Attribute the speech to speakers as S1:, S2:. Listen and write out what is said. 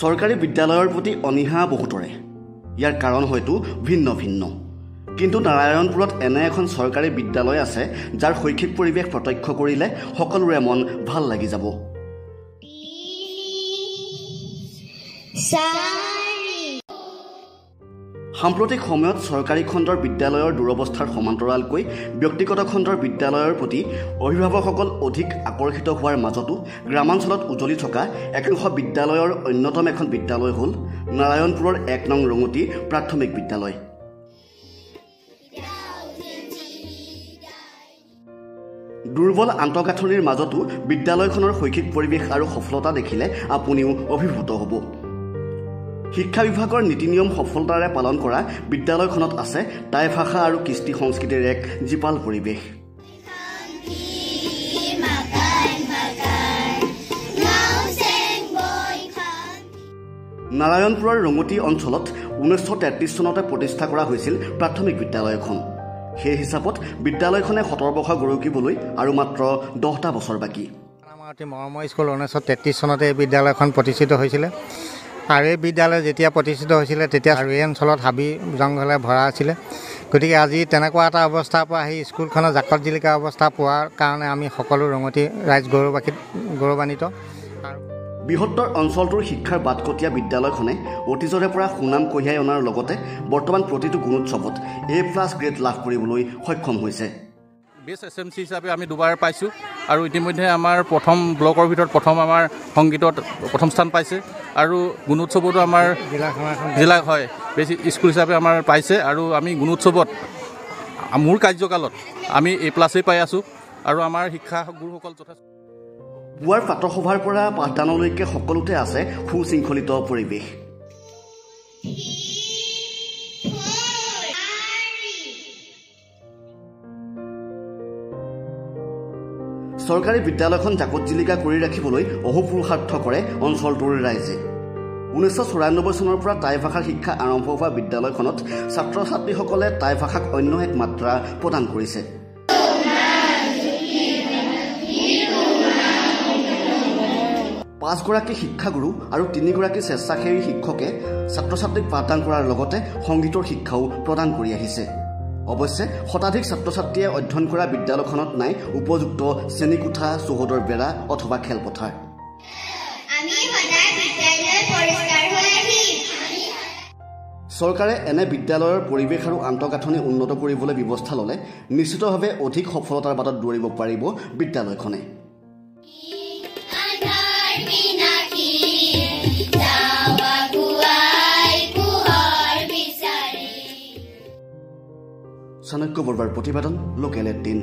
S1: চৰকাৰী বিদ্যালয়ৰ প্ৰতি অনীহা বহুতৰে ইয়াৰ কাৰণ হয়তো ভিন্ন ভিন্ন। কিন্তু নাৰায়ণপুৰত এনে এখন চৰকাৰী বিদ্যালয় আছে যাৰ শৈক্ষিক পৰিৱেশ প্ৰত্যক্ষ কৰিলে সকলোৰে মন ভাল লাগি যাব। সাম্প্ৰতিক সময়ত চৰকাৰী খণ্ডৰ বিদ্যালয়ৰ দুৰৱস্থাৰ সমান্তৰালকৈ ব্যক্তিগত খণ্ডৰ বিদ্যালয়ৰ প্ৰতি অভিভাৱকসকল অধিক আকৰ্ষিত হোৱাৰ মাজতো গ্ৰামাঞ্চলত উজলি থকা একাংশ বিদ্যালয়ৰ অন্যতম এখন বিদ্যালয় হ'ল নাৰায়ণপুৰৰ এক নং ৰঙতি প্ৰাথমিক বিদ্যালয়। দুৰ্বল আন্তঃগাঁথনিৰ মাজতো বিদ্যালয়খনৰ শৈক্ষিক পৰিৱেশ আৰু সফলতা দেখিলে আপুনিও অভিভূত হ'ব। শিক্ষা বিভাগৰ নীতি নিয়ম সফলতাৰে পালন কৰা বিদ্যালয়খনত আছে টাই ভাষা আৰু কৃষ্টি সংস্কৃতিৰ এক জীপাল পৰিৱেশ। নাৰায়ণপুৰৰ ৰঙতি অঞ্চলত ঊনৈছশ তেত্ৰিছ চনতে প্ৰতিষ্ঠা কৰা হৈছিল প্ৰাথমিক বিদ্যালয়খন। সেই হিচাপত বিদ্যালয়খনে শতৰ বৰ্ষ গৰকিবলৈ আৰু মাত্ৰ দহটা বছৰ বাকী।
S2: মৰমৰ স্কুল ঊনৈছশ তেত্ৰিছ চনতে এই বিদ্যালয়খন প্ৰতিষ্ঠিত হৈছিলে। আৰু এই বিদ্যালয় যেতিয়া প্ৰতিষ্ঠিত হৈছিলে তেতিয়া আৰু এই অঞ্চলত হাবি জংঘলে ভৰা আছিলে। গতিকে আজি তেনেকুৱা এটা অৱস্থাৰ পৰা আহি স্কুলখনৰ জাকত জিলিকা অৱস্থা পোৱাৰ কাৰণে আমি সকলো ৰঙতি ৰাইজ গৌৰৱান্বিত গৌৰৱান্বিত।
S1: বৃহত্তৰ অঞ্চলটোৰ শিক্ষাৰ বাটকটীয়া বিদ্যালয়খনে অতীজৰে পৰা সুনাম কঢ়িয়াই অনাৰ লগতে বৰ্তমান প্ৰতিটো গুণোৎসৱত এ প্লাছ গ্ৰেড লাভ কৰিবলৈ সক্ষম হৈছে।
S3: বেষ্ট এছ এম চি হিচাপে আমি দুবাৰ পাইছোঁ আৰু ইতিমধ্যে আমাৰ প্ৰথম ব্লকৰ ভিতৰত প্ৰথম আমাৰ সংগীতত প্ৰথম স্থান পাইছে আৰু গুণোৎসৱতো আমাৰ জিলা হয় বেছি স্কুল হিচাপে আমাৰ পাইছে আৰু আমি গুণোৎসৱত মোৰ কাৰ্যকালত আমি এ প্লাছেই পাই আছোঁ আৰু আমাৰ শিক্ষাগুৰুসকল যথেষ্ট
S1: পুৱাৰ প্ৰাতঃসভাৰ পৰা পাঠদানলৈকে সকলোতে আছে সুশৃংখলিত পৰিৱেশ। চৰকাৰী বিদ্যালয়খন জাকত জিলিকা কৰি ৰাখিবলৈ অহোপুৰুষাৰ্থ কৰে অঞ্চলটোৰ ৰাইজে। ঊনৈছশ চৌৰান্নব্বৈ চনৰ পৰা টাই ভাষাৰ শিক্ষা আৰম্ভ হোৱা বিদ্যালয়খনত ছাত্ৰ ছাত্ৰীসকলে টাই ভাষাক অন্য এক মাত্ৰা প্ৰদান কৰিছে। পাঁচগৰাকী শিক্ষাগুৰু আৰু তিনিগৰাকী স্বেচ্ছাসেৱী শিক্ষকে ছাত্ৰ ছাত্ৰীক পাঠদান কৰাৰ লগতে সংগীতৰ শিক্ষাও প্ৰদান কৰি আহিছে। অৱশ্যে শতাধিক ছাত্ৰ ছাত্ৰীয়ে অধ্যয়ন কৰা বিদ্যালয়খনত নাই উপযুক্ত শ্ৰেণীকোঠা চৌহদৰ বেৰা অথবা খেলপথাৰ। চৰকাৰে এনে বিদ্যালয়ৰ পৰিৱেশ আৰু আন্তঃগাঁথনি উন্নত কৰিবলৈ ব্যৱস্থা ল'লে নিশ্চিতভাৱে অধিক সফলতাৰ বাটত দৌৰিব পাৰিব বিদ্যালয়খনে। চাণক্য বৰুৱাৰ প্ৰতিবেদন লোকেল এটিন